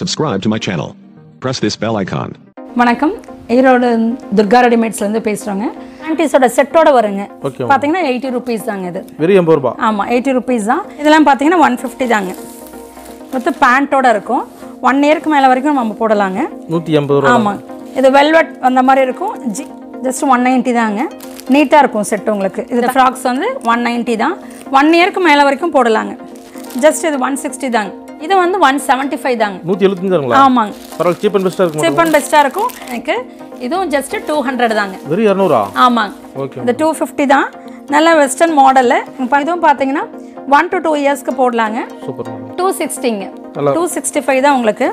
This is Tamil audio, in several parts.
Subscribe to my channel. Press this bell icon. வணக்கம். ஈரோடு துர்கா ரெடிமேட்ஸ்லேருந்து பேசுகிறோங்க ஆன்டிஸோட செட்டோட வருங்க. Okay. பார்த்தீங்கன்னா எயிட்டி ருபீஸ் தாங்க இது. வெறும் எண்பது ரூபா. ஆமாம் எயிட்டி ருபீஸ் தான். இதெல்லாம் பார்த்தீங்கன்னா ஒன் ஃபிஃப்டி தாங்க. மொத்த பேண்ட்டோட இருக்கும். ஒன் இயர்க்கு மேலே வரைக்கும் நம்ம போடலாங்க. நூற்றி எண்பது ரூபா. ஆமாம் இது வெல்வெட் அந்த மாதிரி இருக்கும். ஜி ஜஸ்ட் ஒன் நைன்ட்டி தாங்க. நீட்டாக இருக்கும் செட் உங்களுக்கு. இது ஃப்ராக்ஸ் வந்து ஒன் நைன்ட்டி தான். ஒன் இயர்க்கு மேலே வரைக்கும் போடலாங்க. ஜஸ்ட் இது ஒன் சிக்ஸ்டி தாங்க. இது வந்து ஒன் செவன்ட்டி ஃபைவ் தாங்க. நூற்றி எழுபத்தஞ்சாங்களா ஆமாங்க. பரவாயில்ல சீப் அண்ட் பெஸ்ட்டாக இருக்கும் சீப் அண்ட் பெஸ்ட்டாக இருக்கும். எனக்கு இதுவும் ஜஸ்ட் டூ ஹண்ட்ரட் தாங்க. வெறும் இரநூறா? ஆமாங்க. ஓகே. இந்த டூ ஃபிஃப்டி தான். நல்ல வெஸ்டர்ன் மாடலில் இப்போ இதுவும் பார்த்தீங்கன்னா ஒன் டு டூ இயர்ஸ்க்கு போடலாங்க. சூப்பர் டூ சிக்ஸ்டிங்க. டூ சிக்ஸ்டி ஃபைவ் தான் உங்களுக்கு.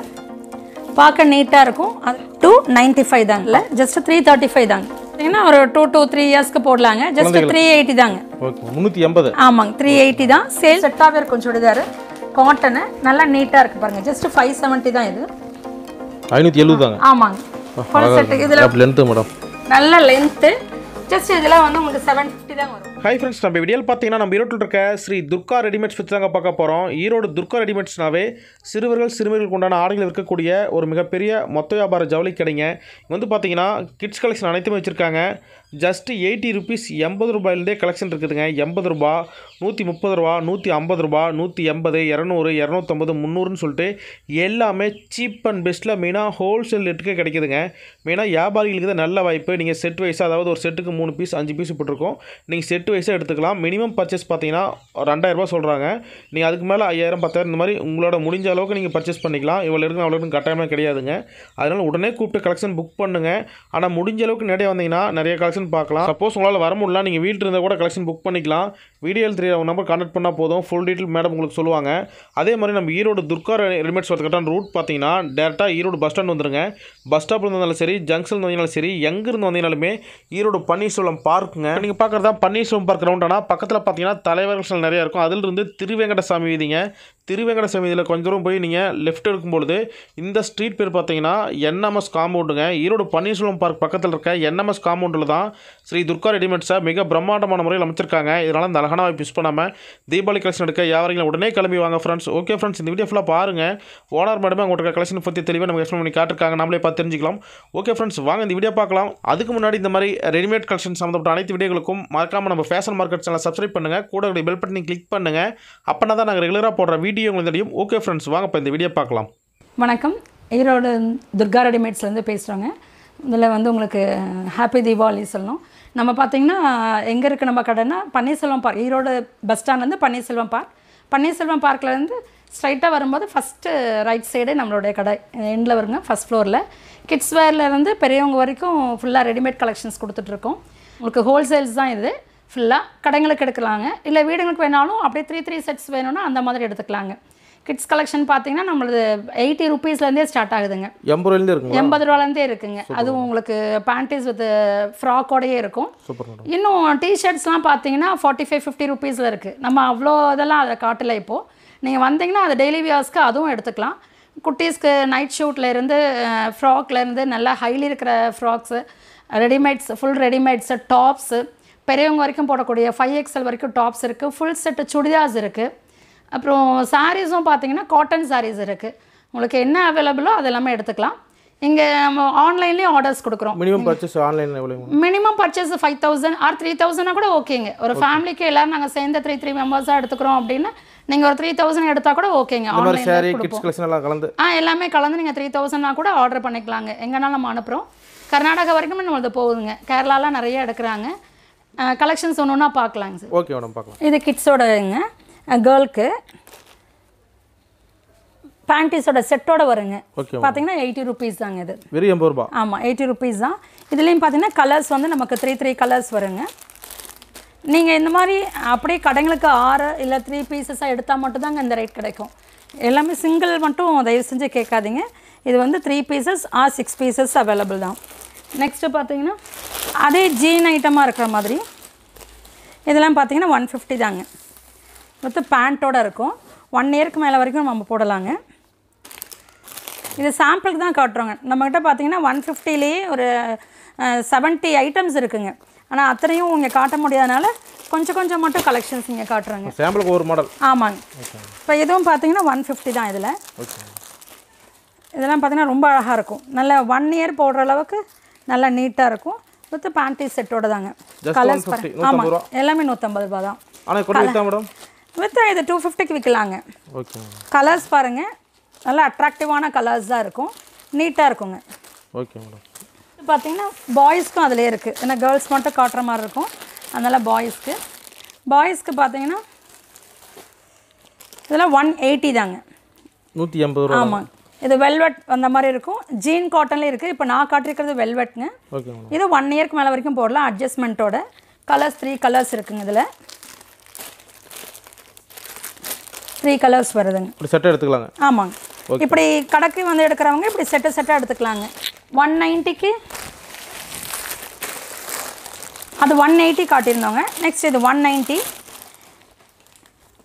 பார்க்க நீட்டாக இருக்கும். அது டூ நைன்ட்டி ஃபைவ் தாங்க. இல்லை ஜஸ்ட் த்ரீ தேர்ட்டி ஃபைவ் தாங்க. பார்த்தீங்கன்னா ஒரு டூ டூ த்ரீ இயர்ஸ்க்கு போடலாங்க. ஜஸ்ட் த்ரீ எயிட்டி தாங்க. ஓகே முந்நூற்றி எண்பது. ஆமாங்க த்ரீ எயிட்டி தான். சேல் செட்டாகவே இருக்கும் சுடிதார். காட்டனு நல்லா நீட்டாக இருக்குது பாருங்கள் ஜஸ்ட் ஃபைவ் செவன்ட்டி தான் இது. ஐநூற்றி எழுபது தாங்க. ஆமாங்க. ஃபுல் செட்டு இதில் லென்த்து மேடம் நல்ல லென்த்து ஜஸ்ட் இதெல்லாம் வந்து உங்களுக்கு செவன் ஃபிஃப்டி தான் வரும். ஹாய் ஃப்ரெண்ட்ஸ் நம்ம வீடியோவில் பார்த்தீங்கன்னா நம்ம ஈரோட்டில் இருக்க ஸ்ரீ துர்கா ரெடிமேட்ஸ் பற்றி தாங்க பார்க்க போகிறோம் ஈரோடு துர்கா ரெடிமேட்ஸ்னாவே சிறுவர்கள் சிறுமிகளுக்கு உண்டான ஆடைகள் இருக்கக்கூடிய ஒரு மிகப்பெரிய மொத்த வியாபார ஜவுளி கடைங்க. இங்க வந்து பார்த்தீங்கன்னா கிட்ஸ் கலெக்ஷன் அனைத்துமே வச்சுருக்காங்க. ஜஸ்ட்டு எயிட்டி ருபீஸ் எண்பது ரூபாயிலேருந்தே கலெக்ஷன் இருக்குதுங்க. எண்பது ரூபா நூற்றி முப்பது ரூபா நூற்றி ஐம்பது ரூபா நூற்றி எண்பது இரநூறு இரநூத்தம்பது முந்நூறுன்னு சொல்லிட்டு எல்லாமே சீப் அண்ட் பெஸ்ட்டில் மெயினாக ஹோல்சேல் ரேட்டுக்கே கிடைக்குதுங்க. மெயினாக வியாபாரிகளுக்கு தான் நல்ல வாய்ப்பு. நீங்கள் செட் வைஸாக அதாவது ஒரு செட்டுக்கு மூணு பீஸ் அஞ்சு பீஸ் போட்டிருக்கோம். நீங்கள் செட் வைஸாக எடுத்துக்கலாம். மினிமம் பர்ச்சேஸ் பார்த்தீங்கன்னா ரெண்டாயிரரூபா சொல்கிறாங்க நீங்கள் அதுக்கு மேலே ஐயாயிரம் பத்தாயிரம் இந்த மாதிரி உங்களோட முடிஞ்ச அளவுக்கு நீங்கள் பர்ச்சேஸ் பண்ணிக்கலாம். இவ்வளோ இருக்கு அவ்வளோ இருக்கு கட்டாயமாக கிடையாதுங்க. அதனால் உடனே கூப்பிட்டு கலெக்ஷன் புக் பண்ணுங்கள் ஆனால் முடிஞ்ச அளவுக்கு நிறைய வந்தீங்கன்னா நிறைய கலெக்ஷன் பார்க்கலாம். சப்போஸ் உங்களால் வர முடியல நீங்கள் வீட்டில் இருந்தால் கூட கலெக்ஷன் புக் பண்ணிக்கலாம். வீடியோ த்ரீ அவங்க நம்பர் கான்டாக்ட் பண்ணால் போதும். ஃபுல் டீட்டெயில் மேடம் உங்களுக்கு சொல்லுவாங்க. அதே மாதிரி நம்ம ஈரோடு துர்கா ரெடிமேட்ஸ் வரதுக்கான ரூட் பார்த்தீங்கன்னா டேரெக்டாக ஈரோடு பஸ் ஸ்டாண்ட் வந்துருங்க. பஸ் ஸ்டாப்பில் இருந்தாலும் சரி ஜங்ஷன் வந்தீங்கனாலும் சரி எங்கேருந்து வந்தீங்கனாலுமே ஈரோடு பன்னீர்செல்வம் பார்க்குங்க நீங்கள் பார்க்குறதா பன்னீர்செல்வம் பார்க் ரவுண்டானா பக்கத்தில் பார்த்தீங்கன்னா தலைவர்கள் நிறையா இருக்கும். அதிலிருந்து திருவேங்கடசாமி வீதிங்க. திருவேங்கடசாமி வீதியில் கொஞ்சம் தூரம் போய் நீங்கள் லெஃப்ட் எடுக்கும்பொழுது இந்த ஸ்ட்ரீட் பேர் பார்த்தீங்கன்னா என்எம்எஸ் காம்பவுண்டுங்க. ஈரோடு பன்னீர்செல்வம் பார்க் பக்கத்தில் இருக்க என்எம்எஸ் காம்பவுண்டில் தான் ஸ்ரீ துர்கா ரெடிமேட்ஸை மிக பிரம்மாண்டமான முறையில் அமைச்சிருக்காங்க. இதனால் இந்த அழகான வாய்ப்பு மிஸ் பண்ணாமல் தீபாவளி கலெக்ஷன் எடுக்க வியாபாரிகளை உடனே கிளம்பி வாங்க ஃப்ரெண்ட்ஸ் ஓகே ஃப்ரெண்ட்ஸ் இந்த வீடியோ ஃபுல்லாக பாருங்கள் ஓனர் மேடமே உங்களுக்கு கலெக்ஷன் பற்றி தெளிவாக நம்ம எக்ஸ்பிளைன் பண்ணி காட்டிருக்காங்க. நம்மளே பார்த்து தெரிஞ்சுக்கலாம். ஓகே ஃப்ரெண்ட்ஸ் வாங்க இந்த வீடியோ பார்க்கலாம். அதுக்கு முன்னாடி இந்த மாதிரி ரெடிமேட் கலெக்ஷன் சம்மந்தப்பட்ட அனைத்து வீடியோகளுக்கும் மறக்காமல் நம்ம ஃபேஷன் மார்க்கெட் சேனல் சப்ஸ்கிரைப் பண்ணுங்கள் கூட பெல் பட்டனை கிளிக் பண்ணுங்கள் அப்போனா தான் நாங்கள் ரெகுலராக போடுற வீடியோ உங்களுக்கு தெரியும் ஓகே ஃப்ரெண்ட்ஸ் வாங்க இப்போ இந்த வீடியோ பார்க்கலாம். வணக்கம். ஈரோடு துர்கா ரெடிமேட்ஸ்லேருந்து பேசுகிறோங்க இதில் வந்து உங்களுக்கு ஹாப்பி தீபாவளி சொல்லணும். நம்ம பார்த்தீங்கன்னா எங்கே இருக்குது நம்ம கடைன்னா பன்னீர்செல்வம் பார்க் ஈரோடு பஸ் ஸ்டாண்ட்லேருந்து பன்னீர்செல்வம் பார்க் பன்னீர்செல்வம் பார்க்லேருந்து ஸ்ட்ரைட்டாக வரும்போது ஃபஸ்ட்டு ரைட் சைடு நம்மளுடைய கடை. எண்டில் வருங்க ஃபஸ்ட் ஃப்ளோரில் கிட்ஸ் வேர்லேருந்து பெரியவங்க வரைக்கும் ஃபுல்லாக ரெடிமேட் கலெக்ஷன்ஸ் கொடுத்துட்ருக்கோம் உங்களுக்கு ஹோல்சேல்ஸ் தான் இது. ஃபுல்லாக கடைங்களுக்கு எடுக்கலாங்க. இல்லை வீடுங்களுக்கு வேணாலும் அப்படியே த்ரீ த்ரீ செட்ஸ் வேணும்னா அந்த மாதிரி எடுத்துக்கலாங்க. கிட்ஸ் கலெக்ஷன் பார்த்தீங்கன்னா நம்மளது எயிட்டி ருபீஸ்லேருந்தே ஸ்டார்ட் ஆகுதுங்க. எண்பது எண்பது ரூபாலேருந்தே இருக்குங்க. அதுவும் உங்களுக்கு பேண்டீஸ் வித் ஃப்ராக்கோடையே இருக்கும். இன்னும் டிஷர்ட்ஸ்லாம் பார்த்தீங்கன்னா ஃபார்ட்டி ஃபைவ் ஃபிஃப்டி ருபீஸில் இருக்குது நம்ம அவ்வளோ இதெல்லாம் அதை காட்டல இப்போது நீங்கள் வந்தீங்கன்னா அது டெய்லி வியர்ஸ்க்கு அதுவும் எடுத்துக்கலாம். குட்டீஸ்க்கு நைட் ஷூட்டில் இருந்து ஃப்ராக்ல இருந்து நல்லா ஹைலி இருக்கிற frocks readymades full readymades tops பெரியவங்க வரைக்கும் போடக்கூடிய ஃபைவ் எக்ஸல் வரைக்கும் டாப்ஸ் இருக்குது ஃபுல் செட்டு சுடிதார்ஸ் இருக்குது அப்புறம் சாரீஸும் பார்த்தீங்கன்னா காட்டன் சாரீஸ் இருக்குது உங்களுக்கு என்ன அவைலபிளோ அது எல்லாமே எடுத்துக்கலாம். இங்கே நம்ம ஆன்லைன்லேயும் ஆர்டர்ஸ் கொடுக்குறோம். மினிமம் பர்ச்சேஸ் ஆன்லைன் எவ்வளோ minimum purchase five thousand or three தௌசண்ட்னா கூட ஓகேங்க ஒரு ஃபேமிலிக்கு எல்லாரும் நாங்கள் சேர்ந்து த்ரீ த்ரீ மெம்பர்ஸாக எடுத்துக்கிறோம் அப்படின்னா நீங்கள் ஒரு த்ரீ தௌசண்ட் எடுத்தால் கூட ஓகேங்க ஆன்லைன் கலந்து. ஆ எல்லாமே கலந்து நீங்கள் த்ரீ தௌசண்ட்னா கூட ஆர்டர் பண்ணிக்கலாங்க. எங்கேனாலும் நம்ம அனுப்புகிறோம் கர்நாடகா வரைக்கும் நம்மளது போகுதுங்க. கேரளாலாம் நிறைய எடுக்கிறாங்க. கலெக்ஷன்ஸ் ஒன்று ஒன்றா பார்க்கலாங்க சார். ஓகே மேடம் பார்க்கலாம். இது கிட்ஸோடங்க கேர்ளுக்கு பேண்டீஸோட செட்டோட வருங்க. பார்த்தீங்கன்னா எயிட்டி ருபீஸ் தாங்க இது. வெறும் எண்பது ரூபா ஆமாம் எயிட்டி ருபீஸ் தான். இதுலேயும் பார்த்தீங்கன்னா கலர்ஸ் வந்து நமக்கு த்ரீ த்ரீ கலர்ஸ் வருங்க. நீங்கள் இந்த மாதிரி அப்படியே கடைங்களுக்கு ஆறு இல்லை த்ரீ பீசஸாக எடுத்தால் மட்டும்தாங்க இந்த ரேட் கிடைக்கும். எல்லாமே சிங்கிள் மட்டும் தயவு செஞ்சு கேட்காதீங்க. இது வந்து three pieces or six pieces available தான். நெக்ஸ்ட்டு பார்த்தீங்கன்னா அதே ஜீன் ஐட்டமாக இருக்கிற மாதிரி இதெல்லாம் பார்த்தீங்கன்னா ஒன் ஃபிஃப்டி தாங்க. மொத்தம் பேண்ட்டோட இருக்கும். ஒன் இயர்க்கு மேலே வரைக்கும் நம்ம போடலாங்க. இது சாம்பிளுக்கு தான் காட்டுறோங்க. நம்மக்கிட்ட பார்த்தீங்கன்னா ஒன் ஃபிஃப்டிலேயே ஒரு செவன்ட்டி ஐட்டம்ஸ் இருக்குங்க. ஆனால் அத்தனையும் இங்கே காட்ட முடியாதனால கொஞ்சம் கொஞ்சம் மட்டும் கலெக்ஷன்ஸ் இங்கே காட்டுறோங்க. சாம்பிளுக்கு ஒரு மாடல் ஆமாங்க. இப்போ இதுவும் பார்த்தீங்கன்னா ஒன் ஃபிஃப்டி தான் இதில். இதெல்லாம் பார்த்தீங்கன்னா ரொம்ப அழகாக இருக்கும். நல்ல ஒன் இயர் போடுற அளவுக்கு நல்லா நீட்டாக இருக்கும். வித் பேண்டி செட்டோட தாங்க கலர்ஸ் 150, ஆமாம் 150 ரூபா. எல்லாமே நூற்றம்பது ரூபா தான். மேடம்? வித் இது டூ ஃபிஃப்டிக்கு விற்கலாங்க கலர்ஸ் பாருங்கள் நல்லா அட்ராக்டிவான கலர்ஸ் தான் இருக்கும். நீட்டாக இருக்குங்க. Okay madam. இது பார்த்தீங்கன்னா பாய்ஸ்க்கும் அதிலே இருக்குது ஏன்னா கேர்ள்ஸ் மட்டும் காட்டுற மாதிரி இருக்கும். அதனால் பாய்ஸ்க்கு பாய்ஸ்க்கு பார்த்தீங்கன்னா இதெல்லாம் ஒன் எயிட்டி தாங்க. நூற்றி எண்பது ரூபா ஆமாம் இது வெல்வெட் அந்த மாதிரி இருக்கும். ஜீன் காட்டன்லேயே இருக்குது இப்போ நான் காட்டிருக்கிறது வெல்வெட்ங்க. இது ஒன் இயர்க்கு மேலே வரைக்கும் போடலாம். அட்ஜஸ்ட்மெண்ட்டோட கலர்ஸ் த்ரீ கலர்ஸ் இருக்குங்க இதில். த்ரீ கலர்ஸ் வருதுங்க. இப்படி செட்டை எடுத்துக்கலாங்க? ஆமாங்க. இப்படி கடைக்கு வந்து எடுக்கிறவங்க இப்படி செட்டு செட்டாக எடுத்துக்கலாங்க. ஒன் நைன்ட்டிக்கு அது ஒன் எயிட்டி காட்டியிருந்தோங்க நெக்ஸ்ட் இது ஒன் நைன்ட்டி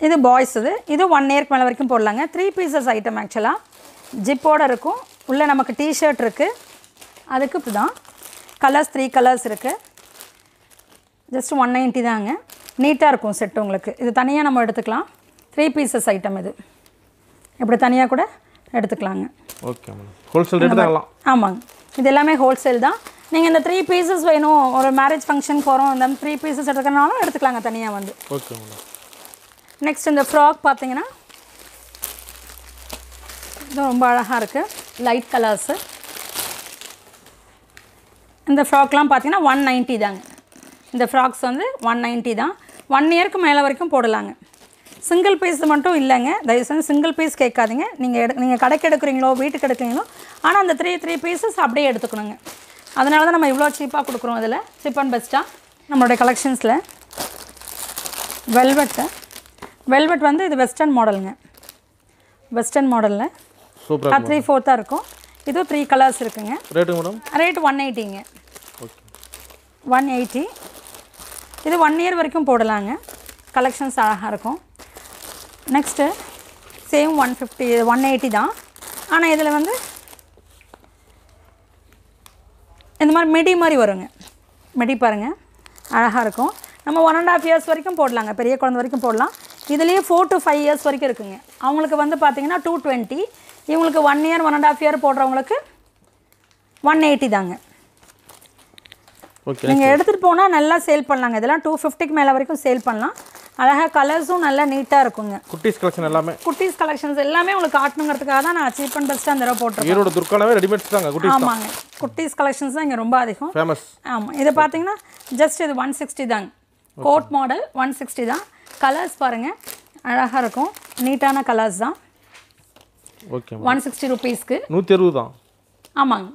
இது பாய்ஸ் இது. இது ஒன் இயர்க்கு மேலே வரைக்கும் போடலாங்க. த்ரீ பீசஸ் ஐட்டம் ஆக்சுவலாக ஜிப்போட இருக்கும். உள்ளே நமக்கு டிஷர்ட் இருக்குது அதுக்கு இப்படி தான் கலர்ஸ் த்ரீ கலர்ஸ் இருக்குது ஜஸ்ட் ஒன் நைன்ட்டி தாங்க நீட்டாக இருக்கும் செட் உங்களுக்கு. இது தனியாக நம்ம எடுத்துக்கலாம். த்ரீ பீசஸ் ஐட்டம் இது. இப்படி தனியாக கூட எடுத்துக்கலாங்க. ஓகே ஹோல்சேல் எல்லாம் ஆமாங்க. இது எல்லாமே ஹோல்சேல் தான். நீங்கள் இந்த த்ரீ பீசஸ் வேணும். ஒரு மேரேஜ் ஃபங்க்ஷன் போகிறோம் இந்த த்ரீ பீசஸ் எடுக்கிறனாலும் எடுத்துக்கலாங்க தனியாக வந்து. ஓகே நெக்ஸ்ட் இந்த ஃப்ராக் பார்த்தீங்கன்னா இது ரொம்ப அழகாக இருக்குது லைட் கலர்ஸு இந்த ஃப்ராக்லாம் பார்த்திங்கன்னா ஒன் நைன்ட்டி தாங்க. இந்த ஃப்ராக்ஸ் வந்து ஒன் நைன்ட்டி தான். ஒன் இயருக்கு மேலே வரைக்கும் போடலாங்க. சிங்கிள் பீஸ் மட்டும் இல்லைங்க. தயவு செஞ்சு சிங்கிள் பீஸ் கேட்காதீங்க. நீங்கள் எடு நீங்கள் கடைக்கு எடுக்கிறீங்களோ வீட்டுக்கு எடுக்கிறீங்களோ ஆனால் அந்த த்ரீ த்ரீ பீசஸ் அப்படியே எடுத்துக்கணுங்க. அதனால தான் நம்ம இவ்வளோ சீப்பாக கொடுக்குறோம் இதில். சீப் அண்ட் பெஸ்ட்டாக நம்மளுடைய கலெக்ஷன்ஸில் வெல்வெட்டு வெல்வெட் வந்து இது வெஸ்டர்ன் மாடலுங்க வெஸ்டர்ன் மாடலில் சூப்பராக த்ரீ ஃபோர்த்தாக இருக்கும். இதுவும் த்ரீ கலர்ஸ் இருக்குங்க. Rate madam? ரேட் ஒன் எயிட்டிங்க ஒன் எயிட்டி இது ஒன் இயர் வரைக்கும் போடலாங்க. கலெக்ஷன்ஸ் அழகாக இருக்கும். Next same one fifty one eighty தான். ஆனால் இதில் வந்து இந்த மாதிரி மிடி மாதிரி வருங்க. மிடி பாருங்கள் அழகாக இருக்கும். நம்ம ஒன் அண்ட் ஆஃப் இயர்ஸ் வரைக்கும் போடலாங்க. பெரிய குழந்தை வரைக்கும் போடலாம். இதுலேயே ஃபோர் டு ஃபைவ் இயர்ஸ் வரைக்கும் இருக்குங்க. அவங்களுக்கு வந்து பார்த்தீங்கன்னா டூ டுவெண்ட்டி இவங்களுக்கு one year one and half year போடுறவங்களுக்கு one eighty தாங்க. ஓகே நீங்கள் எடுத்துகிட்டு போனால் நல்லா சேல் பண்ணலாங்க. இதெல்லாம் டூ ஃபிஃப்டிக்கு மேலே வரைக்கும் சேல் பண்ணலாம். அழகாக கலர்ஸும் நல்லா நீட்டாக இருக்குங்க. குட்டீஸ் கலெக்ஷன் எல்லாமே? குட்டீஸ் கலெக்ஷன்ஸ் எல்லாமே உங்களுக்கு காட்டணுங்கிறதுக்காக தான் நான் சீப் அண்ட் பெஸ்ட்டாக அந்த தடவை போட்டிருக்கேன். ஈரோடு துர்கானாவே ரெடிமேட்ஸ் தாங்க குட்டீஸ் ஆமாங்க. குட்டீஸ் கலெக்ஷன்ஸ் தான் இங்கே ரொம்ப அதிகம். ஃபேமஸ் ஆமாம் இது பார்த்தீங்கன்னா ஜஸ்ட் இது ஒன் சிக்ஸ்டி தாங்க. கோட் மாடல் ஒன் சிக்ஸ்டி தான். கலர்ஸ் பாருங்கள் அழகாக இருக்கும். நீட்டான கலர்ஸ் தான். ஓகே ஒன் சிக்ஸ்டி ருபீஸ்க்கு நூற்றி அறுபது தான். ஆமாங்க.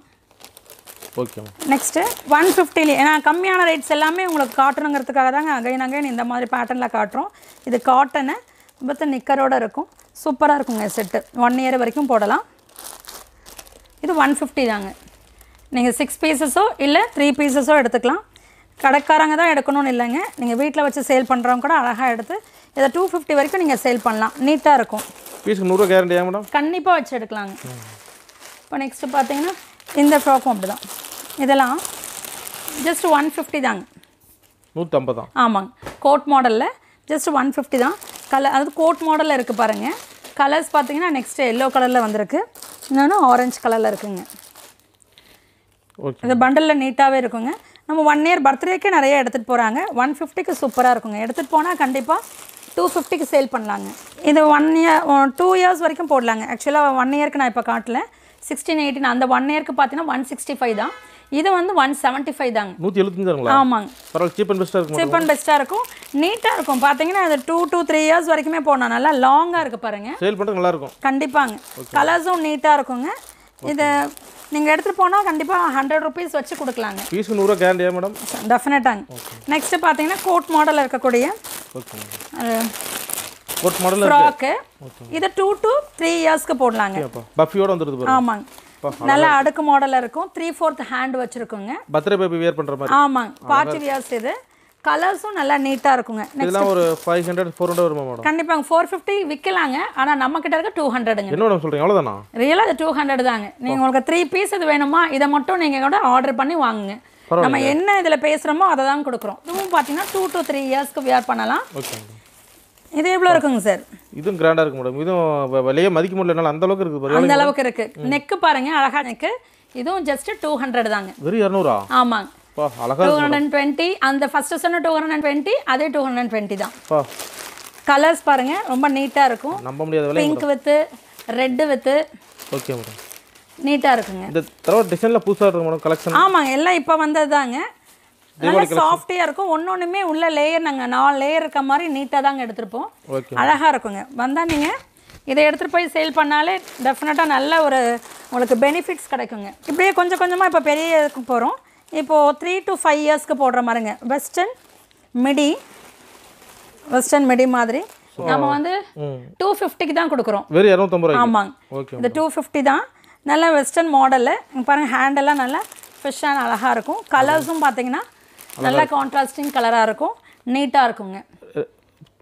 ஓகே நெக்ஸ்ட்டு ஒன் ஃபிஃப்டிலே ஏன்னா கம்மியான ரேட்ஸ் எல்லாமே உங்களுக்கு காட்டணுங்கிறதுக்காக தாங்க அகைன் அகைன் இந்த மாதிரி பேட்டர்னில் காட்டுறோம். இது காட்டனு வித் நிக்கரோட இருக்கும். சூப்பராக இருக்குங்க செட்டு ஒன் இயர் வரைக்கும் போடலாம். இது ஒன் ஃபிஃப்டி தாங்க. நீங்கள் சிக்ஸ் பீசஸோ இல்லை த்ரீ பீசஸோ எடுத்துக்கலாம். கடைக்காரங்க தான் எடுக்கணும்னு இல்லைங்க. நீங்கள் வீட்டில் வச்சு சேல் பண்ணுறவங்க கூட அழகாக எடுத்து இதை டூ ஃபிஃப்டி வரைக்கும் நீங்கள் சேல் பண்ணலாம். நீட்டாக இருக்கும். பீஸுக்கு நூறுரூவா கேரண்டியா மேடம் கண்டிப்பாக வச்சு எடுக்கலாங்க இப்போ நெக்ஸ்ட்டு பார்த்தீங்கன்னா இந்த ஃப்ராக்கும் அப்படி தான் இதெல்லாம் ஜஸ்ட் ஒன் ஃபிஃப்டி தாங்க. நூற்றம்பது தான் ஆமாங்க கோட் மாடலில் ஜஸ்ட் ஒன் ஃபிஃப்டி தான். கலர் அது கோட் மாடலில் இருக்குது பாருங்கள் கலர்ஸ் பார்த்தீங்கன்னா நெக்ஸ்ட்டு எல்லோ கலரில் வந்திருக்கு. இன்னொன்று ஆரஞ்சு கலரில் இருக்குங்க. இது பண்டலில் நீட்டாகவே இருக்குங்க. நம்ம ஒன் இயர் பர்த்டேக்கே நிறைய எடுத்துகிட்டு போகிறாங்க ஒன் ஃபிஃப்டிக்கு சூப்பராக இருக்குங்க. எடுத்துகிட்டு போனால் கண்டிப்பாக டூ ஃபிஃப்டிக்கு சேல் பண்ணலாங்க. இது ஒன் இயர் டூ இயர்ஸ் வரைக்கும் போடலாங்க. ஆக்சுவலாக ஒன் இயர்க்கு நான் இப்போ காட்டல. சிக்ஸ்டீன் எயிட்டீன் அந்த ஒன் இயர்க்கு பார்த்தீங்கன்னா ஒன் சிக்ஸ்டி ஃபைவ் தான். இது வந்து ஒன் செவன்ட்டி ஃபைவ் தாங்க. நூற்றி எழுபத்தஞ்சாங்களா ஆமாங்க. பரவாயில்ல சீப் அண்ட் பெஸ்ட்டாக இருக்கும் சீப் அண்ட் பெஸ்ட்டாக இருக்கும். நீட்டாக இருக்கும். பார்த்தீங்கன்னா அது டூ டூ த்ரீ இயர்ஸ் வரைக்குமே போடணும் நல்லா லாங்காக இருக்குது பாருங்கள் சேல் பண்ணுறது நல்லாயிருக்கும் கண்டிப்பாங்க. கலர்ஸும் நீட்டாக இருக்குங்க. இது நீங்கள் எடுத்துகிட்டு போனால் கண்டிப்பாக ஹண்ட்ரட் ருபீஸ் வச்சு கொடுக்கலாங்க. பீஸுக்கு நூறுரூவா கேரண்டியா மேடம் டெஃபினட்டாங்க நெக்ஸ்ட்டு பார்த்தீங்கன்னா கோட் மாடல் இருக்கக்கூடிய கோட் மாடலில் ஃப்ராக்கு இது டூ டு த்ரீ இயர்ஸ்க்கு போடலாங்க. பஃபியோட பாருங்க. ஆமாங்க. நல்லா அடுக்கு மாடலில் இருக்கும். த்ரீ ஃபோர்த் ஹேண்ட் வச்சுருக்குங்க. பர்த்டே பேபி வேர் பண்ணுற மாதிரி. ஆமாங்க. பார்ட்டி வியர்ஸ் இது. கலர்ஸும் நல்லா நீட்டாக இருக்குங்க. இதெல்லாம் ஒரு ஃபைவ் ஹண்ட்ரட் ஃபோர் ஹண்ட்ரட் வருமா மேடம் கண்டிப்பாங்க ஃபோர் ஃபிஃப்டி விற்கலாங்க ஆனால் நம்ம கிட்ட இருக்க டூ ஹண்ட்ரடுங்க என்ன மேடம் சொல்கிறீங்க அவ்வளோதானா ரியலாக அது டூ ஹண்ட்ரட் தாங்க. நீங்கள் உங்களுக்கு த்ரீ பீஸ் இது வேணுமா இதை மட்டும் நீங்கள் கூட ஆர்டர் பண்ணி வாங்குங்க. நம்ம என்ன இதில் பேசுகிறோமோ அதை தான் கொடுக்குறோம். இதுவும் பார்த்தீங்கன்னா டூ டு த்ரீ இயர்ஸ்க்கு வியர் பண்ணலாம். ஓகே இது எவ்வளோ இருக்குங்க சார் இதுவும் கிராண்டாக இருக்கு மேடம் இதுவும் விலையே மதிக்க முடியல. அந்த அளவுக்கு இருக்குது அந்த அளவுக்கு இருக்கு. நெக்கு பாருங்க அழகா நெக்கு இதுவும் ஜஸ்ட் டூ ஹண்ட்ரட் தாங்க. வெறும் இரநூறா? ஆமாங்க. டூ ஹண்ட்ரட் டுவெண்ட்டி அந்த ஃபர்ஸ்ட் சொன்ன டூ ஹண்ட்ரட் டுவெண்ட்டி அதே டூ ஹண்ட்ரட் டுவெண்ட்டி தான். கலர்ஸ் பாருங்க ரொம்ப நீட்டாக இருக்கும். நம்ப முடியாத விலை pink with red with okay madam நீட்டாக இருக்குங்க. இந்த தடவை டிசைனில் புதுசாக இருக்கு மேடம் கலெக்ஷன் ஆமாங்க எல்லாம் இப்போ வந்தது தாங்க நல்லா சாஃப்டியாக இருக்கும். ஒன்று ஒன்றுமே உள்ள லேயர் நாங்கள் நாலு லேயர் இருக்க மாதிரி நீட்டாக தாங்க எடுத்திருப்போம். அழகாக இருக்குங்க. வந்தால் நீங்கள் இதை எடுத்துகிட்டு போய் சேல் பண்ணாலே டெஃபினட்டாக நல்ல ஒரு உங்களுக்கு பெனிஃபிட்ஸ் கிடைக்குங்க. இப்படியே கொஞ்சம் கொஞ்சமாக இப்போ பெரிய இதுக்கு போகிறோம் இப்போது த்ரீ டு ஃபைவ் இயர்ஸ்க்கு போடுற மாதிரிங்க. வெஸ்டர்ன் மிடி வெஸ்டர்ன் மிடி மாதிரி. நம்ம வந்து டூ ஃபிஃப்டிக்கு தான் கொடுக்குறோம். வெறும் இரநூத்தம்பது ரூபாய் ஆமாங்க. ஓகே இந்த டூ ஃபிஃப்டி தான். நல்ல வெஸ்டர்ன் மாடலில் பாருங்கள் ஹேண்டெல்லாம் நல்லா ஃபிஷ்ஷான அழகாக இருக்கும். கலர்ஸும் பார்த்தீங்கன்னா நல்ல கான்ட்ராஸ்டிங் கலராக இருக்கும். நீட்டாக இருக்குங்க.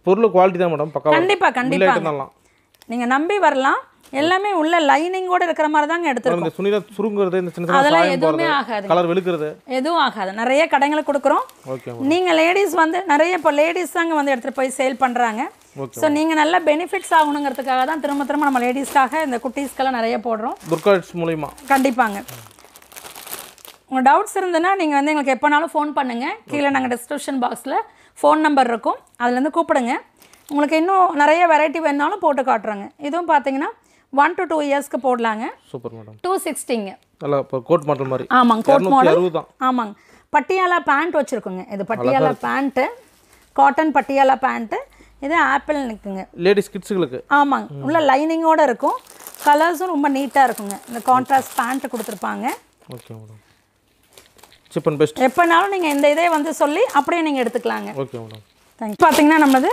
பொருள் குவாலிட்டி தான் மேடம் கண்டிப்பாக கண்டிப்பாக நீங்கள் நம்பி வரலாம். எல்லாமே உள்ள லைனிங்கோட இருக்கிற மாதிரி தாங்க எடுத்துருக்கோம். இந்த சுனிதா சுருங்குறது இந்த சின்ன அதெல்லாம் எதுவுமே ஆகாது. கலர் வெளுக்கிறது. எதுவும் ஆகாது. நிறைய கடைங்களுக்கு கொடுக்குறோம். நீங்கள் லேடிஸ் வந்து நிறைய இப்போ லேடிஸ் தாங்க வந்து எடுத்துகிட்டு போய் சேல் பண்ணுறாங்க ஸோ நீங்கள் நல்ல பெனிஃபிட்ஸ் ஆகணுங்கிறதுக்காக தான் திரும்ப திரும்ப நம்ம லேடிஸ்க்காக இந்த குட்டீஸ்க்கெல்லாம் நிறைய போடுறோம். துர்காட்ஸ் மூலியமா. கண்டிப்பாங்க. உங்கள் டவுட்ஸ் இருந்ததுன்னா நீங்கள் வந்து எங்களுக்கு எப்போனாலும் ஃபோன் பண்ணுங்கள் கீழே நாங்கள் டிஸ்கிரிப்ஷன் பாக்ஸில் ஃபோன் நம்பர் இருக்கும். அதுலேருந்து கூப்பிடுங்க. உங்களுக்கு இன்னும் நிறைய வெரைட்டி வேணாலும் போட்டு காட்டுறோங்க. இதுவும் பார்த்தீங்கன்னா ஒன் டு டூ இயர்ஸ்க்கு போடலாங்க. சூப்பர் மேடம் டூ சிக்ஸ்டிங்க நல்லா இப்போ கோட் மாடல் மாதிரி. ஆமாங்க கோட் மாடல் ஆமாங்க. பட்டியாலா பேண்ட் வச்சுருக்குங்க. இது Patiala pant cotton Patiala pant இது ஆப்பிள் நிற்குங்க லேடிஸ் கிட்ஸுகளுக்கு ஆமாங்க. உள்ள லைனிங்கோடு இருக்கும். கலர்ஸும் ரொம்ப நீட்டாக இருக்குங்க. இந்த கான்ட்ராஸ்ட் பேண்ட் கொடுத்துருப்பாங்க. Okay madam cheap and best எப்போனாலும் நீங்கள் இந்த இதே வந்து சொல்லி அப்படியே நீங்கள் எடுத்துக்கலாங்க. ஓகே மேடம் தேங்க்யூ பார்த்தீங்கன்னா நம்மளது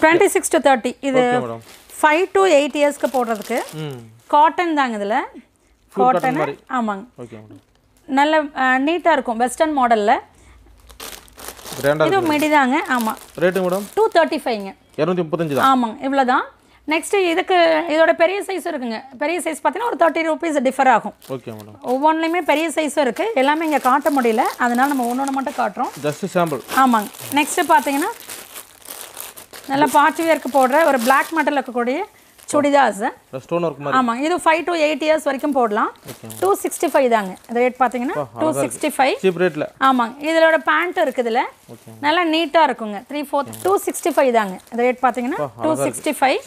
டுவெண்ட்டி சிக்ஸ் டு தேர்ட்டி இது ஃபைவ் டு எயிட் இயர்ஸ்க்கு போடுறதுக்கு காட்டன் தாங்க இதில். காட்டன் ஆமாங்க. நல்ல நீட்டாக இருக்கும். வெஸ்டர்ன் மாடலில் இது மிடி தாங்க ஆமாம் ரேட்டு மேடம்? டூ தேர்ட்டி ஃபைவ்ங்க இரநூத்தி முப்பத்தஞ்சு ஆமாங்க. இவ்வளோ தான் நெக்ஸ்ட்டு இதுக்கு இதோட பெரிய சைஸ் இருக்குங்க. பெரிய சைஸ் பார்த்தீங்கன்னா ஒரு தேர்ட்டி ருபீஸ் டிஃபர் ஆகும். ஓகே மேடம் ஒவ்வொன்றுலையுமே பெரிய சைஸும் இருக்குது எல்லாமே இங்கே காட்ட முடியல. அதனால நம்ம ஒன்று ஒன்று மட்டும் காட்டுறோம். ஜஸ்ட் சாம்பிள் ஆமாங்க. நெக்ஸ்ட்டு பார்த்தீங்கன்னா நல்ல பார்ட்டி வேர்க்கு போடுற ஒரு பிளாக் மெட்டல் இருக்கக்கூடிய சுடிதாஸ் ஸ்டோன் ஒர்க் மாதிரி. ஆமாங்க இது ஃபைவ் டு எயிட் இயர்ஸ் வரைக்கும் போடலாம். டூ சிக்ஸ்டி ஃபைவ் தாங்க. இந்த ரேட் பார்த்தீங்கன்னா டூ சிக்ஸ்டி ஃபைவ் ஆமாங்க இதோட பேண்ட் இருக்குதுல. நல்லா நீட்டாக இருக்குங்க. Three fourth two sixty five தாங்க. இந்த ரேட் பார்த்தீங்கன்னா டூ சிக்ஸ்டி ஃபைவ்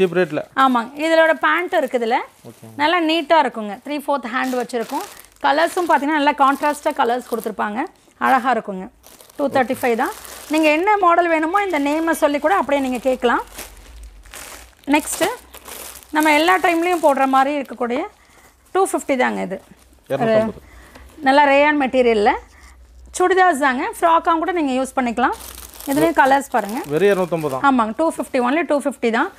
ஆமாங்க இதோட பேண்ட் இருக்குதுல. நல்லா நீட்டாக இருக்குங்க. த்ரீ ஃபோர்த் ஹேண்ட் வச்சுருக்கோம். கலர்ஸும் பார்த்தீங்கன்னா நல்லா கான்ட்ராஸ்டாக கலர்ஸ் கொடுத்துருப்பாங்க. அழகாக இருக்குங்க. டூ தேர்ட்டி ஃபைவ் தான். நீங்கள் என்ன மாடல் வேணுமோ இந்த நேமை சொல்லி கூட அப்படியே நீங்கள் கேட்கலாம். நெக்ஸ்ட்டு நம்ம எல்லா டைம்லேயும் போடுற மாதிரி இருக்கக்கூடிய டூ ஃபிஃப்டி தாங்க இது. நல்லா ரேயான் மெட்டீரியலில் சுடிதார்ஸ் தாங்க. ஃப்ராக்காக கூட நீங்கள் யூஸ் பண்ணிக்கலாம். இதுலேயும் கலர்ஸ் பாருங்கள் வெறும் இரநூத்தம்பது தான். ஆமாங்க. Two fifty only two fifty தான்.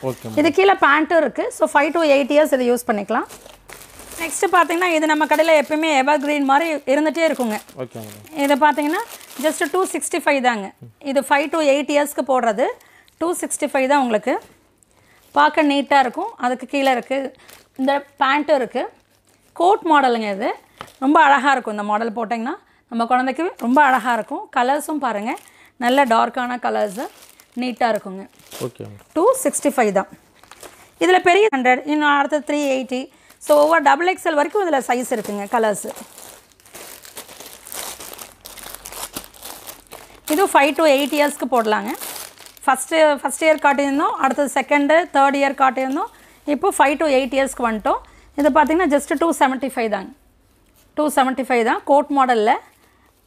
இது கீழே பேண்ட்டும் இருக்குது so five to eight years இதை யூஸ் பண்ணிக்கலாம். நெக்ஸ்ட்டு பார்த்தீங்கன்னா இது நம்ம கடையில் எப்பயுமே எவர் கிரீன் மாதிரி இருந்துகிட்டே இருக்குங்க. இது பார்த்தீங்கன்னா ஜஸ்ட் டூ சிக்ஸ்டி ஃபைவ் தாங்க. இது ஃபைவ் டு எயிட் இயர்ஸ்க்கு போடுறது. டூ சிக்ஸ்டி ஃபைவ் தான் உங்களுக்கு. பார்க்க நீட்டாக இருக்கும். அதுக்கு கீழே இருக்குது இந்த பேண்ட்டும் இருக்குது கோட் மாடலுங்க இது. ரொம்ப அழகாக இருக்கும் இந்த மாடல் போட்டிங்கன்னா. நம்ம குழந்தைக்கு ரொம்ப அழகாக இருக்கும். கலர்ஸும் பாருங்கள் நல்ல டார்க்கான கலர்ஸு நீட்டாக இருக்குங்க. ஓகே டூ சிக்ஸ்டி ஃபைவ் தான். இதில் பெரிய ஹண்ட்ரட் இன்னும் அடுத்து த்ரீ எயிட்டி ஸோ ஒவ்வொரு டபுள் எக்ஸ்எல் வரைக்கும் இதில் சைஸ் இருக்குங்க கலர்ஸு இது ஃபைவ் டு எயிட் இயர்ஸ்க்கு போடலாங்க. ஃபஸ்ட்டு ஃபஸ்ட் இயர் காட்டியிருந்தோம் அடுத்தது செகண்டு தேர்ட் இயர் காட்டியிருந்தோம். இப்போ ஃபைவ் டு எயிட் இயர்ஸ்க்கு வந்துட்டோம். இது பார்த்திங்கன்னா ஜஸ்ட்டு டூ செவன்ட்டி ஃபைவ் தாங்க டூ செவன்ட்டி ஃபைவ் தான் கோட் மாடலில்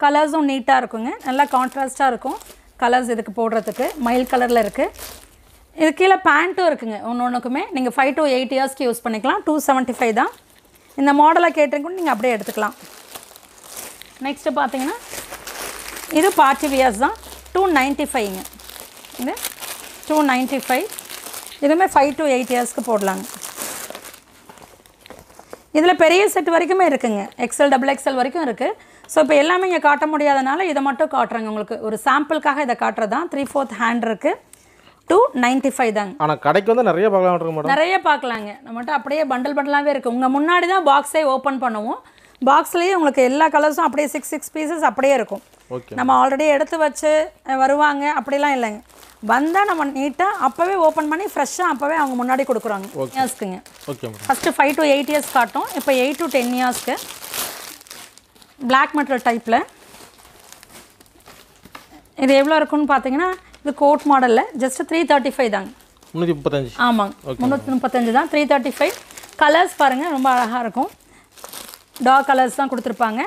கலர்ஸும் நீட்டாக இருக்குங்க. நல்லா கான்ட்ராஸ்ட்டாக இருக்கும். கலர்ஸ் இதுக்கு போடுறதுக்கு. மயில் கலரில் இருக்குது இது கீழே பேண்ட்டும் இருக்குங்க. ஒன்று ஒன்றுக்குமே நீங்கள் ஃபைவ் டு எயிட் இயர்ஸ்க்கு யூஸ் பண்ணிக்கலாம். டூ செவன்ட்டி ஃபைவ் தான். இந்த மாடலை கேட்டிருக்கும் நீங்கள் அப்படியே எடுத்துக்கலாம். நெக்ஸ்ட்டு பார்த்தீங்கன்னா இது பார்ட்டி வியர்ஸ் தான். டூ நைன்ட்டி ஃபைவ்ங்க இது டூ நைன்ட்டி ஃபைவ் இதுவுமே ஃபைவ் டு எயிட் இயர்ஸ்க்கு போடலாங்க. இதில் பெரிய செட் வரைக்குமே இருக்குங்க. எக்ஸல் டபுள் எக்ஸல் வரைக்கும் இருக்குது ஸோ இப்போ எல்லாமே இங்கே காட்ட முடியாதனால இதை மட்டும் காட்டுறேங்க உங்களுக்கு. ஒரு சாம்பிளுக்காக இதை காட்டுறது தான். த்ரீ ஃபோர்த் ஹேண்ட் இருக்குது டூ நைன்ட்டி ஃபைவ் தாங்க. ஆனால் கடைக்கு வந்து நிறைய பார்க்கலாம் நிறைய பார்க்கலாங்க. நம்மகிட்ட அப்படியே பண்டல் பண்டலாகவே இருக்குது உங்கள் முன்னாடி தான் பாக்ஸே ஓப்பன் பண்ணுவோம். பாக்ஸ்லேயே உங்களுக்கு எல்லா கலர்ஸும் அப்படியே சிக்ஸ் சிக்ஸ் பீசஸ் அப்படியே இருக்கும். நம்ம ஆல்ரெடி எடுத்து வச்சு வருவாங்க. அப்படிலாம் இல்லைங்க. வந்தால் நம்ம நீட்டாக அப்போவே ஓப்பன் பண்ணி ஃப்ரெஷ்ஷாக அப்போவே அவங்க முன்னாடி கொடுக்குறாங்க. இயர்ஸ்க்குங்க first five to eight years காட்டும். இப்போ எயிட் டு டென் இயர்ஸ்க்கு பிளாக் மெட்டல் டைப்பில் இது எவ்வளோ இருக்குன்னு பார்த்தீங்கன்னா இது கோட் மாடலில் ஜஸ்ட் த்ரீ தேர்ட்டி ஃபைவ் தாங்க. முந்நூற்றி முப்பத்தஞ்சு. ஆமாங்க. முந்நூற்றி முப்பத்தஞ்சு தான். த்ரீ தேர்ட்டி ஃபைவ் கலர்ஸ் பாருங்கள் ரொம்ப அழகாக இருக்கும். டார்க் கலர்ஸ் தான் கொடுத்துருப்பாங்க.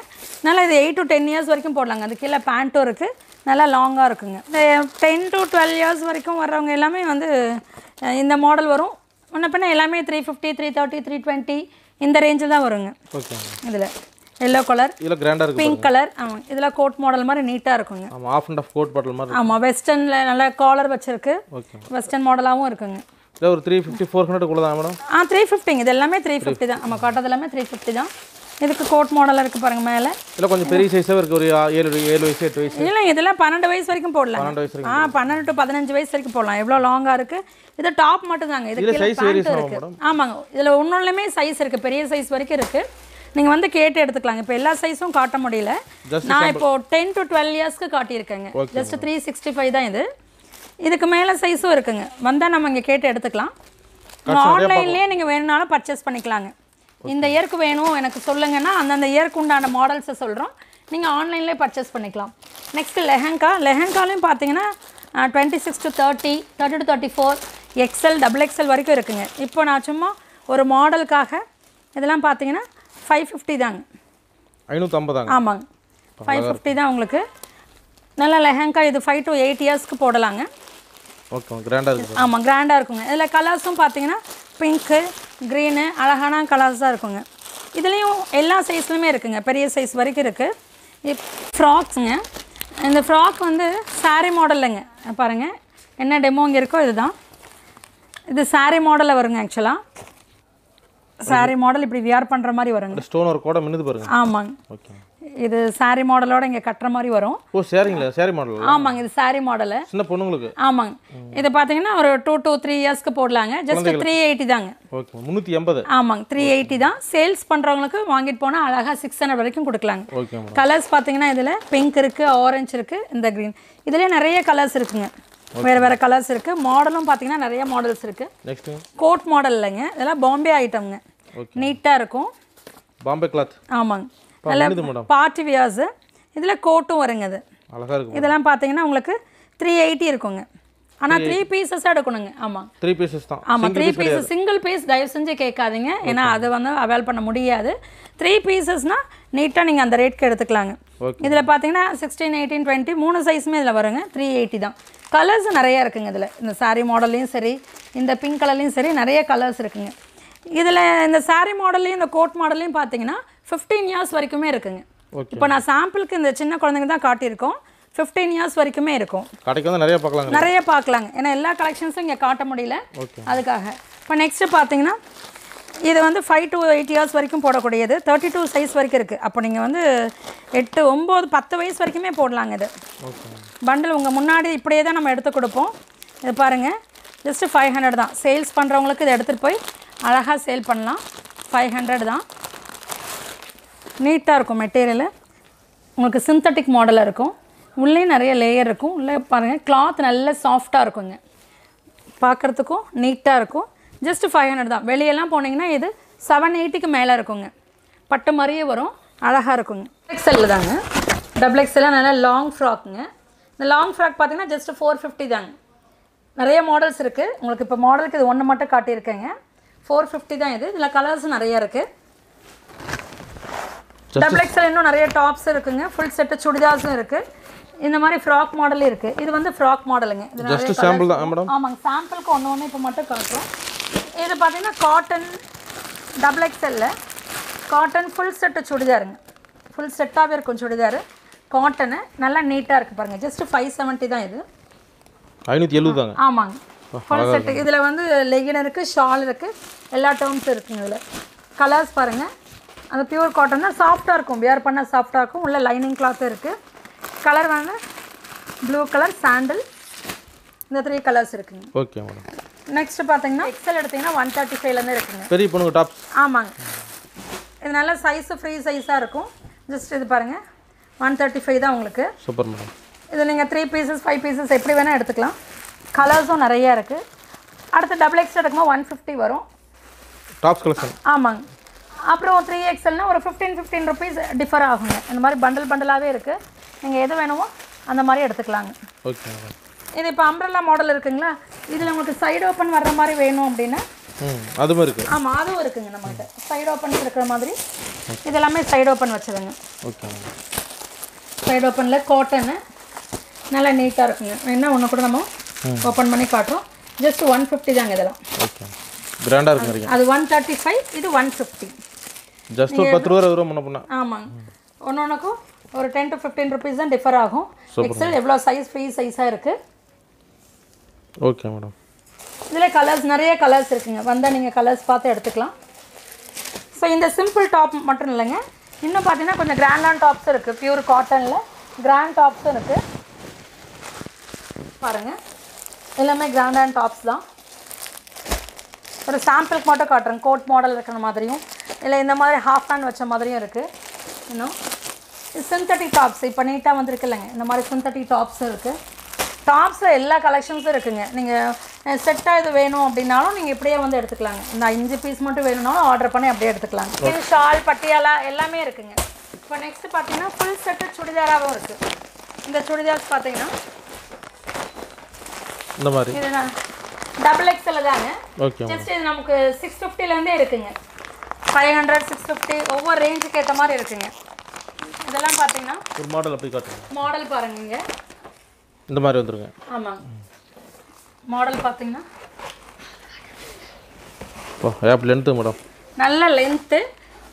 நல்லா இது எயிட் டு டென் இயர்ஸ் வரைக்கும் போடலாங்க. அது கீழே பேண்ட்டும் இருக்குது நல்லா லாங்காக இருக்குங்க. இந்த டென் டு டுவெல் இயர்ஸ் வரைக்கும் வர்றவங்க எல்லாமே வந்து இந்த மாடல் வரும். முன்ன பின்ன எல்லாமே three fifty three thirty three twenty இந்த ரேஞ்சில் தான் வருங்க. இதில் எல்லோ கலர் இதில் கிராண்டாக இருக்குது பிங்க் கலர் ஆமாம் இதில் கோட் மாடல் மாதிரி நீட்டாக இருக்குங்க. ஆமாம் ஆஃப் அண்ட் ஆஃப் கோட் பாட்டில் மாதிரி ஆமாம் வெஸ்டர்னில் நல்லா காலர் வச்சிருக்கு. ஓகே வெஸ்டர்ன் மாடலாகவும் இருக்குங்க. இல்லை ஒரு த்ரீ ஃபிஃப்டி ஃபோர் ஹண்ட்ரடுக்குள்ள தான் மேடம் ஆ த்ரீ ஃபிஃப்டிங்க இது எல்லாமே த்ரீ ஃபிஃப்டி தான். நம்ம காட்டுறது எல்லாமே த்ரீ ஃபிஃப்டி தான். இதுக்கு கோட் மாடலாக இருக்குது பாருங்க மேலே? இல்லை கொஞ்சம் பெரிய சைஸாக இருக்குது ஒரு ஏழு ஏழு வயசு எட்டு வயசு. இல்லை இதெல்லாம் பன்னெண்டு வயசு வரைக்கும் போடலாம். பன்னெண்டு வயசு ஆ பன்னெண்டு டு பதினஞ்சு வயசு வரைக்கும் போடலாம். எவ்வளோ லாங்காக இருக்குது இது டாப் மட்டும் தாங்க இது ஆகும் இருக்குது ஆமாங்க. இதில் ஒன்னொன்றுலையுமே சைஸ் இருக்குது பெரிய சைஸ் வரைக்கும் இருக்குது நீங்கள் வந்து கேட்டு எடுத்துக்கலாங்க. இப்போ எல்லா சைஸும் காட்ட முடியல. நான் இப்போ டென் டு டுவெல் இயர்ஸ்க்கு காட்டியிருக்கேங்க. ஜஸ்ட் த்ரீ சிக்ஸ்டி ஃபைவ் தான் இது. இதுக்கு மேலே சைஸும் இருக்குங்க. வந்தால் நம்ம இங்கே கேட்டு எடுத்துக்கலாம். ஆன்லைன்லேயே நீங்கள் வேணும்னாலும் பர்ச்சேஸ் பண்ணிக்கலாங்க. இந்த இயருக்கு வேணும் எனக்கு சொல்லுங்கன்னா அந்தந்த இயருக்கு உண்டான மாடல்ஸை சொல்கிறோம் நீங்கள் ஆன்லைன்லேயே பர்ச்சேஸ் பண்ணிக்கலாம். நெக்ஸ்ட் லெஹங்கா. லெஹங்காலையும் பார்த்தீங்கன்னா twenty six to thirty thirty to thirty four XL double XL வரைக்கும் இருக்குங்க. இப்போ நான் சும்மா ஒரு மாடலுக்காக இதெல்லாம் பார்த்தீங்கன்னா ஃபைவ் ஃபிஃப்டி தாங்க. ஐநூற்றம்பதாங்க ஆமாங்க. ஃபைவ் ஃபிஃப்டி தான் உங்களுக்கு. நல்ல லெஹங்கா இது ஃபைவ் டு எயிட் இயர்ஸ்க்கு போடலாங்க. ஓகே கிராண்டாக இருக்குது ஆமாம் கிராண்டாக இருக்குங்க. இதில் கலர்ஸும் பார்த்தீங்கன்னா பிங்க்கு க்ரீனு அழகான கலர்ஸ் தான் இருக்குங்க. இதுலேயும் எல்லா சைஸ்லையுமே இருக்குங்க. பெரிய சைஸ் வரைக்கும் இருக்குது ஃப்ராக்ஸுங்க இந்த ஃப்ராக் வந்து saree மாடல்லைங்க பாருங்கள் என்ன டெமோ இங்கே இருக்கோ இதுதான். இது saree மாடலில் வருங்க ஆக்சுவலாக saree மாடல் இப்படி வியர் பண்ணுற மாதிரி வருங்க. ஸ்டோன் ஒரு கூட மின்னுது பாருங்க. ஆமாங்க. ஓகே இது saree மாடலோட இங்கே கட்டுற மாதிரி வரும். ஓ சரிங்களா சரி மாடல் ஆமாங்க இது saree மாடலு சின்ன பொண்ணுங்களுக்கு? ஆமாங்க. இது பார்த்தீங்கன்னா ஒரு டூ டூ த்ரீ இயர்ஸ்க்கு போடலாங்க. ஜஸ்ட் த்ரீ எயிட்டி தாங்க. ஓகே முந்நூற்றி எண்பது. ஆமாங்க த்ரீ எயிட்டி தான். சேல்ஸ் பண்ணுறவங்களுக்கு வாங்கிட்டு போனால் அழகாக சிக்ஸ் ஹண்ட்ரட் வரைக்கும் கொடுக்கலாங்க. ஓகே கலர்ஸ் பார்த்தீங்கன்னா இதில் பிங்க் இருக்குது ஆரஞ்சு இருக்குது இந்த க்ரீன் இதுலேயே நிறைய கலர்ஸ் இருக்குங்க. வேறு வேறு கலர்ஸ் இருக்குது மாடலும் பார்த்தீங்கன்னா நிறைய மாடல்ஸ் இருக்குது கோட் மாடல் இல்லைங்க. இதெல்லாம் பாம்பே ஐட்டம்ங்க நீட்டாக இருக்கும். பாம்பே கிளாத் ஆமாங்க. நல்ல பார்ட்டி வியாஸு இதில் கோட்டும் வருங்க இருக்கும். இதெல்லாம் பார்த்தீங்கன்னா உங்களுக்கு த்ரீ எயிட்டி இருக்குங்க. ஆனால் த்ரீ பீசஸாக எடுக்கணுங்க. ஆமாம் த்ரீ பீசஸ் தான். ஆமாம் த்ரீ பீசஸ் சிங்கிள் பீஸ் தயவு செஞ்சு கேட்காதீங்க. ஏன்னா அது வந்து அவைல் பண்ண முடியாது. த்ரீ பீசஸ்னால் நீட்டாக நீங்கள் அந்த ரேட்க்கு எடுத்துக்கலாங்க. இதில் பார்த்தீங்கன்னா சிக்ஸ்டீன் எயிட்டீன் டுவெண்ட்டி மூணு சைஸுமே இதில் வருங்க. த்ரீ எயிட்டி தான். கலர்ஸ் நிறையா இருக்குங்க இதில். இந்த saree மாடல்லையும் சரி இந்த பிங்க் கலர்லையும் சரி நிறைய கலர்ஸ் இருக்குங்க. இதில் இந்த saree மாடல்லையும் இந்த கோட் மாடல்லையும் பார்த்தீங்கன்னா ஃபிஃப்டீன் இயர்ஸ் வரைக்குமே இருக்குங்க. இப்போ நான் சாம்பிளுக்கு இந்த சின்ன குழந்தைங்க தான் காட்டியிருக்கோம். ஃபிஃப்டீன் இயர்ஸ் வரைக்குமே இருக்கும். கடைக்கு வந்து நிறைய பார்க்கலாங்க. நிறைய பார்க்கலாங்க. ஏன்னா எல்லா கலெக்ஷன்ஸும் இங்கே காட்ட முடியல. அதுக்காக. இப்போ நெக்ஸ்ட்டு பார்த்தீங்கன்னா இது வந்து ஃபைவ் டு எயிட் இயர்ஸ் வரைக்கும் போடக்கூடியது. தேர்ட்டி டூ சைஸ் வரைக்கும் இருக்குது அப்போ நீங்கள் வந்து எட்டு ஒம்பது பத்து வயசு வரைக்குமே போடலாங்க இது. பண்டில் உங்கள் முன்னாடி இப்படியே தான் நம்ம எடுத்து கொடுப்போம். இது பாருங்கள் ஜஸ்ட்டு ஃபைவ் ஹண்ட்ரட் தான். சேல்ஸ் பண்ணுறவங்களுக்கு இதை எடுத்துகிட்டு போய் அழகாக சேல் பண்ணலாம். ஃபைவ் ஹண்ட்ரட் தான். நீட்டாக இருக்கும் மெட்டீரியலு உங்களுக்கு சிந்தட்டிக் மாடலாக இருக்கும். உள்ளே நிறைய லேயர் இருக்கும். உள்ளே பாருங்கள் கிளாத் நல்ல சாஃப்டாக இருக்குங்க. பார்க்குறதுக்கும் நீட்டாக இருக்கும். ஜஸ்ட் ஃபைவ் ஹண்ட்ரட் தான். வெளியெல்லாம் போனீங்கன்னா இது செவன் எயிட்டிக்கு மேலே இருக்குங்க. பட்டு மாதிரியே வரும். அழகாக இருக்குங்க. எக்ஸல் தாங்க. டபுள் எக்ஸெல்லாம் நல்லா லாங் ஃப்ராக்குங்க இந்த லாங் ஃப்ராக் பார்த்தீங்கன்னா ஜஸ்ட் ஃபோர் ஃபிஃப்டி தாங்க. நிறைய மாடல்ஸ் இருக்குது உங்களுக்கு இப்போ மாடலுக்கு இது ஒன்று மட்டும் காட்டியிருக்கேங்க. ஃபோர் ஃபிஃப்டி தான் இது. இதில் கலர்ஸ் நிறைய இருக்குது டபுள் எக்ஸல் இன்னும் நிறைய டாப்ஸ் இருக்குங்க. ஃபுல் செட்டு சுடிதார்ஸும் இருக்குது இந்த மாதிரி ஃப்ராக் மாடல் இருக்குது இது வந்து ஃப்ராக் மாடலுங்க இது நிறைய ஜஸ்ட் சாம்பிள் தான் மேடம் ஆமாங்க சாம்பிளுக்கு ஒன்று ஒன்று இப்போ மட்டும் காட்டுறோம். இது பார்த்தீங்கன்னா காட்டன் டபுள் எக்ஸ்எல்ல காட்டன் ஃபுல் செட்டு சுடிதாருங்க. ஃபுல் செட்டாகவே இருக்கும் சுடிதார். காட்டனு நல்லா நீட்டாக இருக்குது பாருங்கள் ஜஸ்ட் ஃபைவ் செவன்ட்டி தான் இது. ஐநூற்றி எழுபது தாங்க. ஆமாங்க. ஃபுல் செட்டு இதில் வந்து லெகின் இருக்குது ஷால் இருக்குது எல்லா டேர்ம்ஸும் இருக்குங்க இதில். கலர்ஸ் பாருங்கள் அந்த பியூர் காட்டன் தான் சாஃப்டாக இருக்கும். வியர் பண்ண சாஃப்டாக இருக்கும். உள்ள லைனிங் கிளாத்தும் இருக்குது கலர் வந்து ப்ளூ கலர் சாண்டில் இந்த த்ரீ கலர்ஸ் இருக்குங்க. ஓகே மேடம் நெக்ஸ்ட் பார்த்தீங்கன்னா எக்ஸல் எடுத்தீங்கன்னா ஒன் தேர்ட்டி ஃபைவ்லேருந்து இருக்குங்க. பெரிய பொண்ணுங்க டாப்ஸ் ஆமாங்க. இது நல்ல சைஸு ஃப்ரீ சைஸாக இருக்கும். ஜஸ்ட் இது பாருங்கள் ஒன் தேர்ட்டி ஃபைவ் தான் உங்களுக்கு. சூப்பர் மேடம் இது நீங்கள் த்ரீ பீசஸ் ஃபைவ் பீசஸ் எப்படி வேணால் எடுத்துக்கலாம். கலர்ஸும் நிறைய இருக்குது அடுத்து டபுள் எக்ஸ் எடுக்கும்போது ஒன் ஃபிஃப்டி வரும். டாப்ஸ் கலெக்ஷன் ஆமாங்க. அப்புறம் த்ரீ எக்ஸ்எல்னா ஒரு ஃபிஃப்டீன் ஃபிஃப்டீன் ருபீஸ் டிஃபர் ஆகுங்க. இந்த மாதிரி பண்டல் பண்டலாகவே இருக்குது நீங்கள் எது வேணுமோ அந்த மாதிரி எடுத்துக்கலாங்க. ஓகே இது இப்போ அம்ப்ரல்லா மாடல் இருக்குங்களா? இதில் உங்களுக்கு சைடு ஓப்பன் வர்ற மாதிரி வேணும் அப்படின்னா ம் அது மாதிரி இருக்குது ஆமாம் அதுவும் இருக்குங்க நம்மகிட்ட. சைடு ஓப்பன் இருக்கிற மாதிரி இது எல்லாமே சைடு ஓப்பன் வச்சதுங்க ஓகே சைடு ஓப்பனில் காட்டனு நல்லா நீட்டாக இருக்குங்க. என்ன ஒன்று கூட நம்ம ஓப்பன் பண்ணி காட்டுறோம். ஜஸ்ட் ஒன் ஃபிஃப்டி தாங்க இதெல்லாம். ஓகே கிராண்டாக இருக்குறீங்க அது ஒன் தேர்ட்டி ஃபைவ் இது ஒன் ஃபிஃப்டி ஜஸ்ட் ஒரு பத்து ரூபா இருபது ரூபா முன்ன பண்ணா ஆமாங்க. ஒன்று ஒன்றுக்கும் ஒரு டென் டு ஃபிஃப்டீன் ருபீஸ் தான் டிஃபர் ஆகும். எக்ஸல் எவ்வளோ சைஸ் ஃப்ரீ சைஸாக இருக்குது ஓகே மேடம் இதில் கலர்ஸ் நிறைய கலர்ஸ் இருக்குங்க. வந்தால் நீங்கள் கலர்ஸ் பார்த்து எடுத்துக்கலாம். ஸோ இந்த சிம்பிள் டாப் மட்டும் இல்லைங்க. இன்னும் பார்த்தீங்கன்னா கொஞ்சம் கிராண்டான டாப்ஸ் இருக்குது பியூர் காட்டனில் கிராண்ட் டாப்ஸும் இருக்குது பாருங்கள் எல்லாமே கிராண்டான டாப்ஸ் தான். ஒரு சாம்பிளுக்கு மட்டும் காட்டுறேன். கோட் மாடல் இருக்கிற மாதிரியும். இல்லை இந்த மாதிரி ஹாஃப் ஹேண்ட் வச்ச மாதிரியும் இருக்குது இன்னும் சிந்தட்டிக் டாப்ஸ் இப்போ நீட்டாக வந்திருக்கு இல்லைங்க இந்த மாதிரி சிந்தட்டிக் டாப்ஸும் இருக்குது டாப்ஸில் எல்லா கலெக்ஷன்ஸும் இருக்குங்க. நீங்கள் செட்டாக இது வேணும் அப்படின்னாலும் நீங்கள் இப்படியே வந்து எடுத்துக்கலாங்க. இந்த அஞ்சு பீஸ் மட்டும் வேணும்னாலும் ஆர்டர் பண்ணி அப்படியே எடுத்துக்கலாங்க. இது ஷால் பட்டியாலா எல்லாமே இருக்குங்க. இப்போ நெக்ஸ்ட் பார்த்தீங்கன்னா ஃபுல் செட்டு சுடிதாராகவும் இருக்குது இந்த சுடிதார்ஸ் பார்த்தீங்கன்னா இந்த மாதிரி. டபுள் எக்ஸில் தாங்க. ஓகே ஜஸ்ட் இது நமக்கு சிக்ஸ் ஃபிஃப்டிலேருந்தே இருக்குங்க. ஃபைவ் ஹண்ட்ரட் சிக்ஸ் ஃபிஃப்டி ஒவ்வொரு ரேஞ்சுக்கு ஏற்ற மாதிரி இருக்குங்க. இதெல்லாம் பார்த்தீங்கன்னா ஒரு மாடல் அப்படி காட்டுங்க. மாடல் பாருங்க இந்த மாதிரி வந்துருங்க. ஆமாங்க மாடல் பார்த்தீங்கன்னா ஓ ஆப் லென்த்து மேடம் நல்ல லென்த்து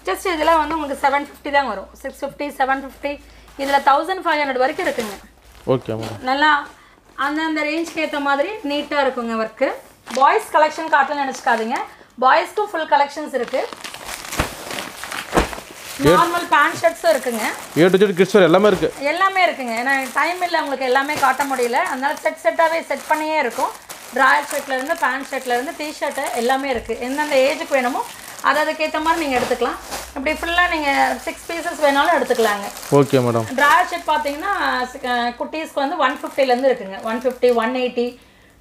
ஜஸ்ட் இதில் வந்து உங்களுக்கு செவன் ஃபிஃப்டி தான் வரும். சிக்ஸ் ஃபிஃப்டி செவன் ஃபிஃப்டி இதில் தௌசண்ட் ஃபைவ் ஹண்ட்ரட் வரைக்கும் இருக்குங்க. ஓகே மேடம் நல்லா அந்தந்த ரேஞ்ச்க்கு ஏற்ற மாதிரி நீட்டாக இருக்குங்க ஒர்க்கு பாய்ஸ் கலெக்ஷன் காட்டலன்னு நினச்சிக்காதீங்க. பாய்ஸ்க்கும் ஃபுல் கலெக்ஷன்ஸ் இருக்குது நார்மல் பேண்ட் ஷர்ட்ஸும் இருக்குங்க. ஏ டு ஜெட் கிட்ஸ் எல்லாமே இருக்குது எல்லாமே இருக்குங்க. ஏன்னா டைம் இல்லை உங்களுக்கு எல்லாமே காட்ட முடியல. அதனால செட் செட்டாகவே செட் பண்ணியே இருக்கும். ட்ராயர் ஷர்ட்லேருந்து பேண்ட் ஷர்ட்லேருந்து டிஷர்ட்டு எல்லாமே இருக்குது எந்தெந்த ஏஜுக்கு வேணுமோ அது அதுக்கேற்ற மாதிரி நீங்கள் எடுத்துக்கலாம். இப்படி ஃபுல்லாக நீங்கள் சிக்ஸ் பீசஸ் வேணாலும் எடுத்துக்கலாங்க. ஓகே மேடம் ட்ராயர் ஷர்ட் பார்த்தீங்கன்னா குட்டீஸ்க்கு வந்து ஒன் ஃபிஃப்டிலேருந்து இருக்குங்க. One fifty one eighty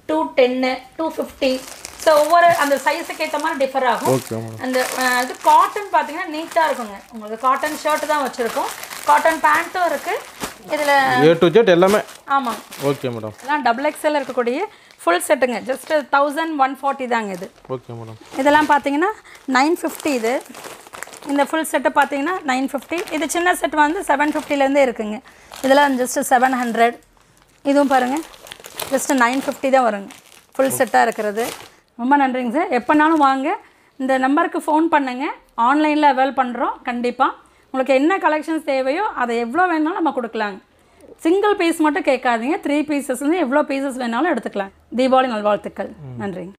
two டென்னு டூ ஃபிஃப்டி ஸோ ஒவ்வொரு அந்த சைஸுக்கு ஏற்ற மாதிரி டிஃபர் ஆகும். அந்த இது காட்டன் பார்த்தீங்கன்னா நீட்டாக இருக்குங்க. உங்களுக்கு காட்டன் ஷர்ட் தான் வச்சுருக்கோம். காட்டன் பேண்ட்டும் இருக்குது இதில் ஏ டு ஜெட் எல்லாமே. ஆமாங்க. ஓகே மேடம் இதெல்லாம் டபுள் எக்ஸ்எல் இருக்கக்கூடிய ஃபுல் செட்டுங்க ஜஸ்ட் தௌசண்ட் ஒன் ஃபார்ட்டி தாங்க இது. ஓகே மேடம் இதெல்லாம் பார்த்தீங்கன்னா நைன் ஃபிஃப்டி இது. இந்த ஃபுல் செட்டு பார்த்தீங்கன்னா நைன் ஃபிஃப்டி இது சின்ன செட் வந்து செவன் ஃபிஃப்டிலேருந்தே இருக்குங்க. இதெல்லாம் ஜஸ்ட் செவன் ஹண்ட்ரட் இதுவும் பாருங்கள் ஜஸ்ட் நைன் ஃபிஃப்டி தான் வருங்க. ஃபுல் செட்டாக இருக்கிறது. ரொம்ப நன்றிங்க சார் எப்போனாலும் வாங்க. இந்த நம்பருக்கு ஃபோன் பண்ணுங்கள் ஆன்லைனில் அவைல் பண்ணுறோம் கண்டிப்பாக உங்களுக்கு என்ன கலெக்ஷன்ஸ் தேவையோ அதை எவ்வளோ வேணாலும் நம்ம கொடுக்கலாங்க. சிங்கிள் பீஸ் மட்டும் கேட்காதீங்க. த்ரீ பீசஸ் எவ்வளோ பீசஸ் வேணாலும் எடுத்துக்கலாம். தீபாவளி நல்வாழ்த்துக்கள். நன்றிங்க